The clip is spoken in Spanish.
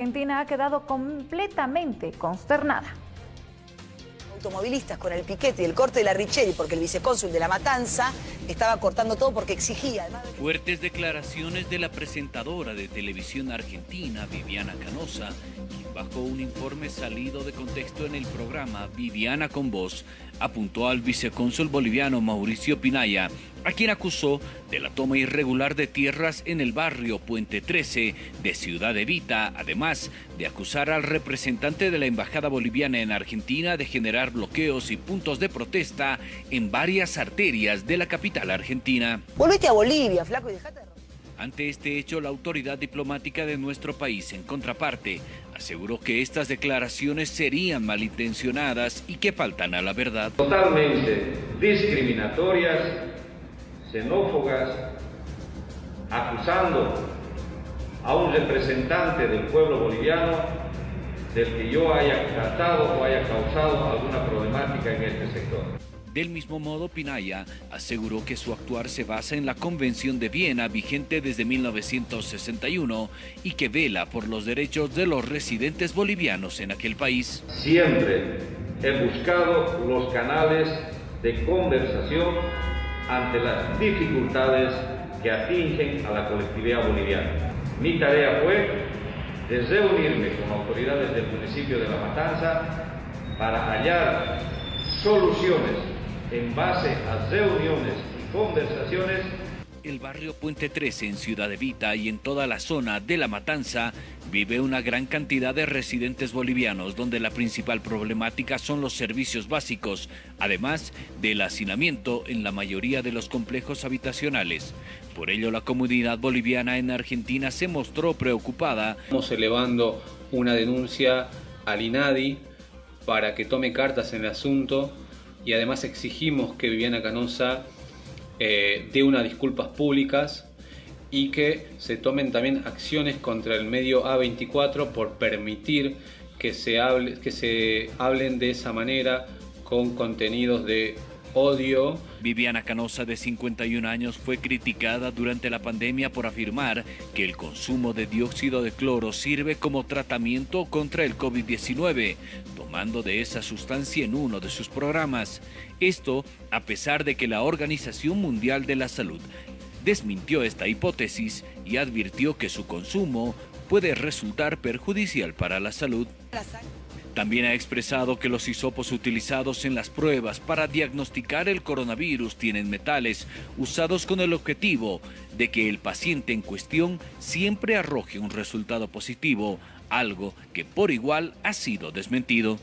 Argentina ha quedado completamente consternada automovilistas con el piquete y el corte de la Richeri porque el vicecónsul de La Matanza estaba cortando todo porque exigía. Fuertes declaraciones de la presentadora de televisión argentina, Viviana Canosa, quien bajo un informe salido de contexto en el programa Viviana con Voz, apuntó al vicecónsul boliviano Mauricio Pinaya a quien acusó de la toma irregular de tierras en el barrio Puente 13 de Ciudad Evita, además de acusar al representante de la Embajada Boliviana en Argentina de generar bloqueos y puntos de protesta en varias arterias de la capital argentina. Volvete a Bolivia, flaco, y dejate ante este hecho, la autoridad diplomática de nuestro país, en contraparte, aseguró que estas declaraciones serían malintencionadas y que faltan a la verdad. Totalmente discriminatorias xenófogas, acusando a un representante del pueblo boliviano del que yo haya tratado o haya causado alguna problemática en este sector. Del mismo modo, Pinaya aseguró que su actuar se basa en la Convención de Viena vigente desde 1961 y que vela por los derechos de los residentes bolivianos en aquel país. Siempre he buscado los canales de conversación ante las dificultades que atingen a la colectividad boliviana. Mi tarea fue reunirme con autoridades del municipio de La Matanza para hallar soluciones en base a reuniones y conversaciones el barrio Puente 13 en Ciudad Evita y en toda la zona de La Matanza vive una gran cantidad de residentes bolivianos donde la principal problemática son los servicios básicos, además del hacinamiento en la mayoría de los complejos habitacionales. Por ello la comunidad boliviana en Argentina se mostró preocupada. Estamos elevando una denuncia al INADI para que tome cartas en el asunto y además exigimos que Viviana Canosa eh, de unas disculpas públicas y que se tomen también acciones contra el medio A24 por permitir que se, hable, que se hablen de esa manera con contenidos de odio. Viviana Canosa, de 51 años, fue criticada durante la pandemia por afirmar que el consumo de dióxido de cloro sirve como tratamiento contra el COVID-19, tomando de esa sustancia en uno de sus programas. Esto a pesar de que la Organización Mundial de la Salud desmintió esta hipótesis y advirtió que su consumo puede resultar perjudicial para la salud. También ha expresado que los hisopos utilizados en las pruebas para diagnosticar el coronavirus tienen metales usados con el objetivo de que el paciente en cuestión siempre arroje un resultado positivo, algo que por igual ha sido desmentido.